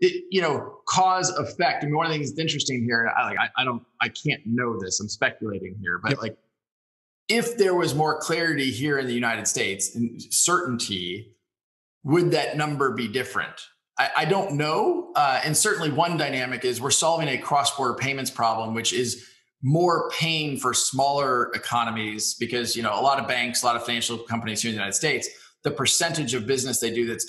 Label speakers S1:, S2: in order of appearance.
S1: it, you know, cause effect. I mean, one of the things that's interesting here, I like, I, I don't, I can't know this. I'm speculating here, but yep. like, if there was more clarity here in the United States and certainty, would that number be different? I, I don't know. Uh, and certainly, one dynamic is we're solving a cross-border payments problem, which is more pain for smaller economies because you know a lot of banks, a lot of financial companies here in the United States, the percentage of business they do that's